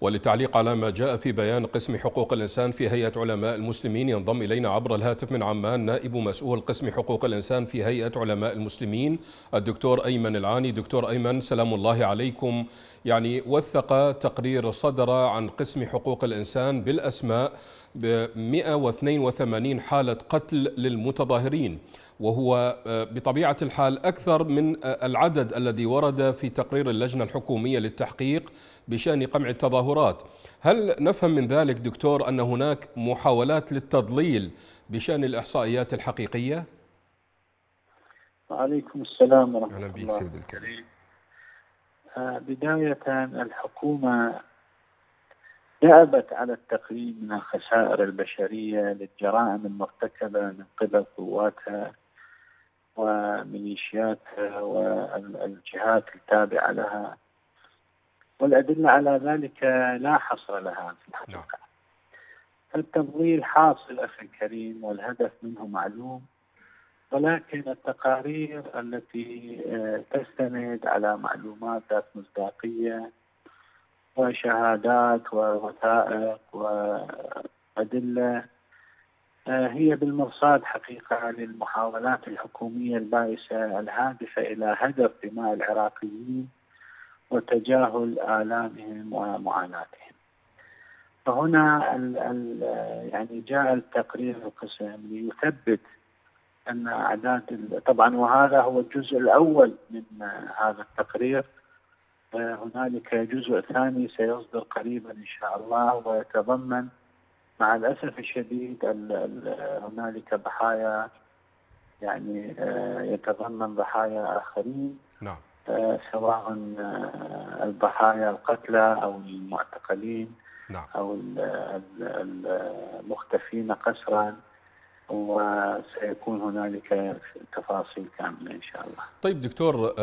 وللتعليق على ما جاء في بيان قسم حقوق الإنسان في هيئة علماء المسلمين ينضم إلينا عبر الهاتف من عمان نائب مسؤول قسم حقوق الإنسان في هيئة علماء المسلمين الدكتور أيمن العاني. دكتور أيمن سلام الله عليكم. يعني وثق تقرير صدر عن قسم حقوق الإنسان بالأسماء ب 182 حالة قتل للمتظاهرين وهو آه، بطبيعة الحال أكثر من آه، العدد الذي ورد في تقرير اللجنة الحكومية للتحقيق بشأن قمع التظاهرات. هل نفهم من ذلك دكتور أن هناك محاولات للتضليل بشأن الإحصائيات الحقيقية؟ وعليكم السلام ورحمة سيد الكريم. آه، بداية الحكومة دأبت على التقليل من الخسائر البشرية للجرائم المرتكبة من قبل قواتها وميليشياتها والجهات التابعة لها والأدلة على ذلك لا حصر لها في الحقيقة نعم. التضليل حاصل أخي الكريم والهدف منه معلوم ولكن التقارير التي آه، تستند على معلومات ذات مصداقية وشهادات ووثائق وأدلة آه، هي بالمرصاد حقيقة للمحاولات الحكومية البائسة الهادفة إلى هدف دماء العراقيين وتجاهل آلامهم ومعاناتهم. فهنا ال ال يعني جاء التقرير القسم ليثبت أن أعداد طبعا وهذا هو الجزء الأول من هذا التقرير. آه، هنالك جزء ثاني سيصدر قريبا إن شاء الله ويتضمن مع الأسف الشديد هنالك ضحايا يعني آه، يتضمن ضحايا آخرين نعم آه، سواء آه، الضحايا القتلى أو المعتقلين نعم. أو المختفين قسرا وسيكون هنالك تفاصيل كاملة إن شاء الله. طيب دكتور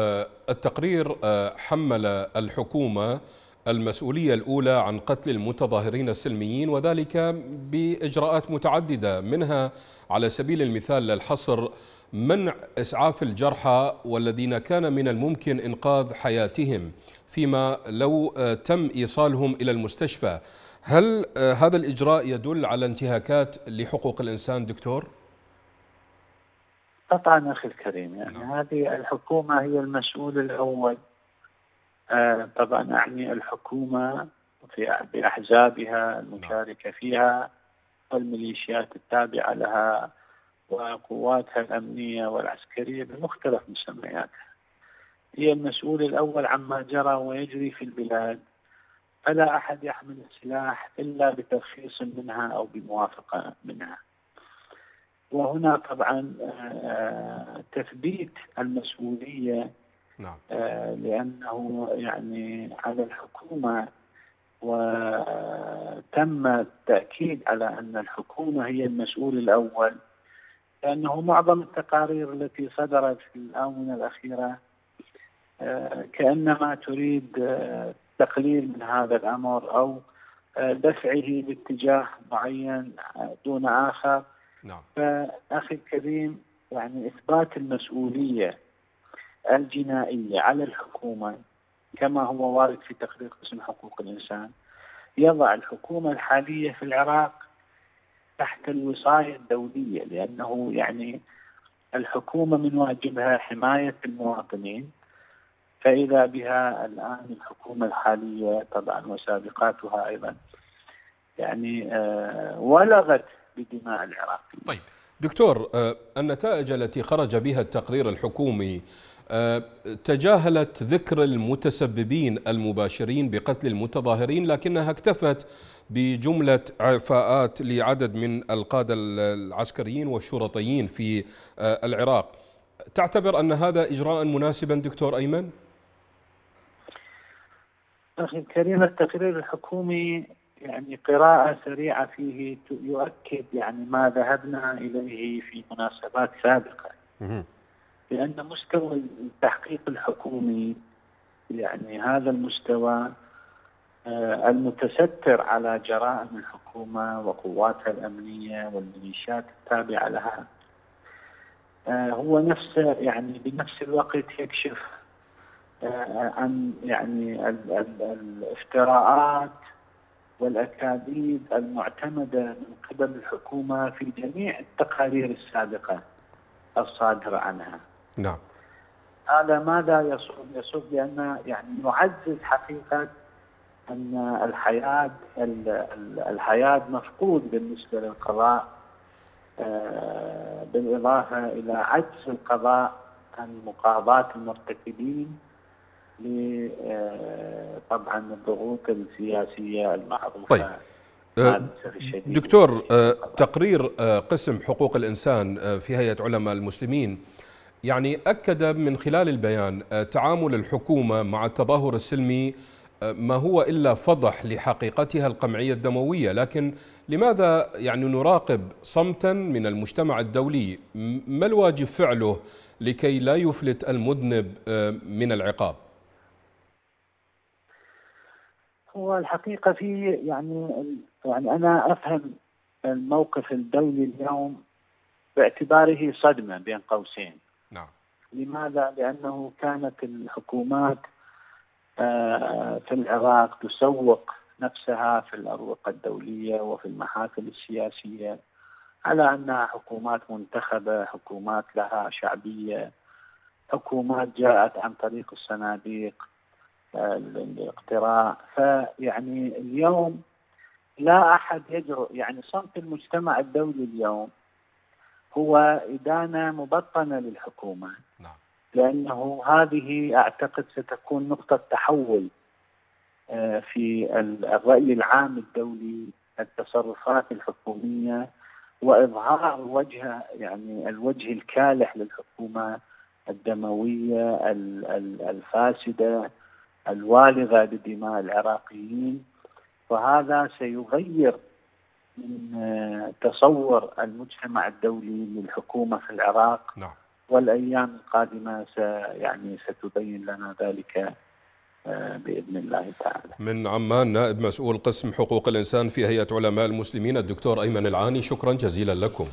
التقرير حمل الحكومة المسؤولية الأولى عن قتل المتظاهرين السلميين وذلك بإجراءات متعددة منها على سبيل المثال للحصر منع إسعاف الجرحى والذين كان من الممكن إنقاذ حياتهم فيما لو تم إيصالهم إلى المستشفى هل هذا الإجراء يدل على انتهاكات لحقوق الإنسان دكتور؟ قطعا أخي الكريم يعني نعم. هذه الحكومة هي المسؤول الأول آه، طبعا أعني الحكومة في بأحزابها المشاركة فيها والميليشيات التابعة لها وقواتها الأمنية والعسكرية بمختلف مسمياتها هي المسؤول الأول عما جرى ويجري في البلاد فلا أحد يحمل السلاح إلا بترخيص منها أو بموافقة منها وهنا طبعا آه، تثبيت المسؤولية نعم. آه لأنه يعني على الحكومة وتم التأكيد على أن الحكومة هي المسؤول الأول لأنه معظم التقارير التي صدرت في الآونة الأخيرة آه كأنما تريد آه تقليل من هذا الأمر أو آه، دفعه باتجاه معين دون آخر نعم. فأخي الكريم يعني إثبات المسؤولية الجنائية على الحكومة كما هو وارد في تقرير قسم حقوق الإنسان يضع الحكومة الحالية في العراق تحت الوصاية الدولية لأنه يعني الحكومة من واجبها حماية المواطنين فإذا بها الآن الحكومة الحالية طبعا وسابقاتها أيضا. يعني آه ولغت بدماء العراق طيب دكتور آه النتائج التي خرج بها التقرير الحكومي آه، تجاهلت ذكر المتسببين المباشرين بقتل المتظاهرين لكنها اكتفت بجملة إعفاءات لعدد من القادة العسكريين والشرطيين في العراق. تعتبر أن هذا إجراء مناسبا دكتور أيمن؟ أخي الكريم التقرير الحكومي يعني قراءة سريعة فيه يؤكد يعني ما ذهبنا إليه في مناسبات سابقة. لأن مستوى التحقيق الحكومي يعني هذا المستوى آه، المتستر على جرائم الحكومة وقواتها الأمنية والميليشيات التابعة لها آه، هو نفسه يعني بنفس الوقت يكشف عن يعني الافتراءات والأكاذيب المعتمدة من قبل الحكومة في جميع التقارير السابقة الصادرة عنها نعم هذا ماذا يصب؟ يصب بأن يعني يعزز حقيقة أن الحياة الحياة مفقود بالنسبة للقضاء آه، بالإضافة إلى عجز القضاء عن مقاضاة المرتكبين طبعا الضغوط السياسية المعروفة طيب آه، دكتور آه، تقرير قسم حقوق الإنسان في هيئة علماء المسلمين يعني أكد من خلال البيان تعامل الحكومة مع التظاهر السلمي ما هو إلا فضح لحقيقتها القمعية الدموية، لكن لماذا يعني نراقب صمتا من المجتمع الدولي؟ ما الواجب فعله لكي لا يفلت المذنب من العقاب؟ هو الحقيقة في يعني يعني أنا أفهم الموقف الدولي اليوم باعتباره صدمة بين قوسين. نعم. لماذا؟ لأنه كانت الحكومات آه، في العراق تسوق نفسها في الأروقة الدولية وفي المحافل السياسية على انها حكومات منتخبة، حكومات لها شعبية، حكومات جاءت عن طريق الصناديق الاقتراع فيعني اليوم لا أحد يجرؤ يعني صمت المجتمع الدولي اليوم هو إدانة مبطنة للحكومة نعم. لأنه هذه أعتقد ستكون نقطة تحول آه، في الرأي العام الدولي التصرفات الحكومية وإظهار وجه يعني الوجه الكالح للحكومة الدموية الفاسدة الوالغة بدماء العراقيين وهذا سيغير من آه، تصور المجتمع الدولي للحكومة في العراق نعم. والأيام القادمة يعني ستبين لنا ذلك آه، بإذن الله تعالى. من عمان نائب مسؤول قسم حقوق الإنسان في هيئة علماء المسلمين الدكتور أيمن العاني شكرا جزيلا لكم.